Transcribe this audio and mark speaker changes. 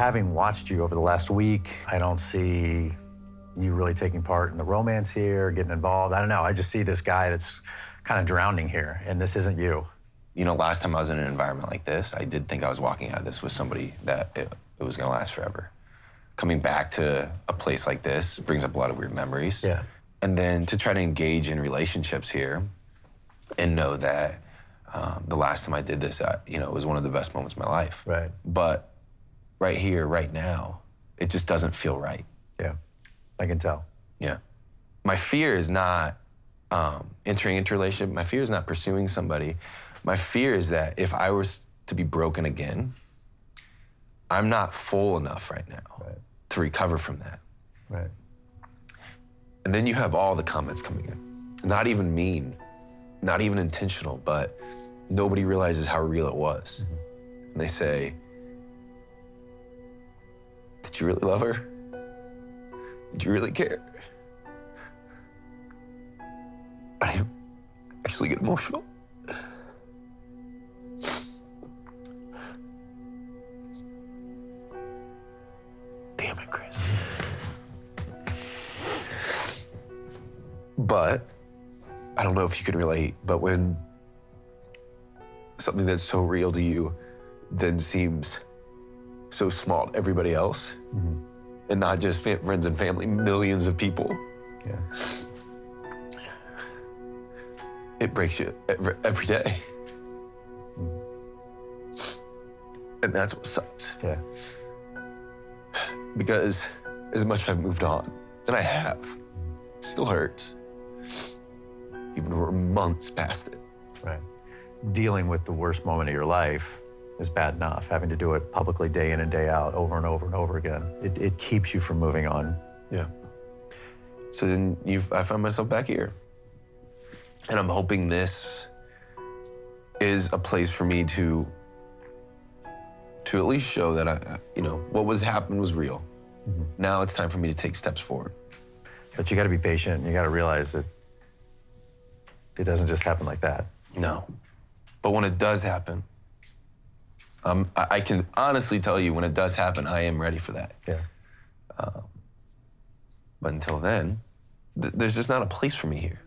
Speaker 1: having watched you over the last week, I don't see you really taking part in the romance here, getting involved. I don't know. I just see this guy that's kind of drowning here, and this isn't you.
Speaker 2: You know, last time I was in an environment like this, I did think I was walking out of this with somebody that it, it was going to last forever. Coming back to a place like this brings up a lot of weird memories.
Speaker 1: Yeah.
Speaker 2: And then to try to engage in relationships here and know that um, the last time I did this, I, you know, it was one of the best moments of my life.
Speaker 1: Right.
Speaker 2: But right here, right now, it just doesn't feel right.
Speaker 1: Yeah. I can tell.
Speaker 2: Yeah. My fear is not um, entering into a relationship. My fear is not pursuing somebody. My fear is that if I was to be broken again, I'm not full enough right now
Speaker 1: Right.
Speaker 2: to recover from that.
Speaker 1: Right.
Speaker 2: And then you have all the comments coming in. Not even mean, not even intentional, but nobody realizes how real it was. And they say, Did you really love her? Did you really care? I actually get emotional. Damn it, Chris. But I don't know if you can relate, but when something that's so real to you then seems so small to everybody else, mm-hmm. and not just friends and family, millions of people,
Speaker 1: Yeah.
Speaker 2: it breaks you every, every day. Mm. And that's what sucks.
Speaker 1: Yeah.
Speaker 2: Because as much as I've moved on, and I have, it still hurts. Even we're months past it.
Speaker 1: Right. Dealing with the worst moment of your life is bad enough. Having to do it publicly day in and day out, over and over and over again, it, it keeps you from moving on.
Speaker 2: Yeah. So then you've, I found myself back here. And I'm hoping this is a place for me to to at least show that I, you know, what was happened was real. Mm-hmm. Now it's time for me to take steps forward.
Speaker 1: But you got to be patient. You got to realize that it doesn't just happen like that.
Speaker 2: No. But when it does happen, um, I, I can honestly tell you when it does happen, I am ready for that.
Speaker 1: Yeah.
Speaker 2: But until then, th- there's just not a place for me here.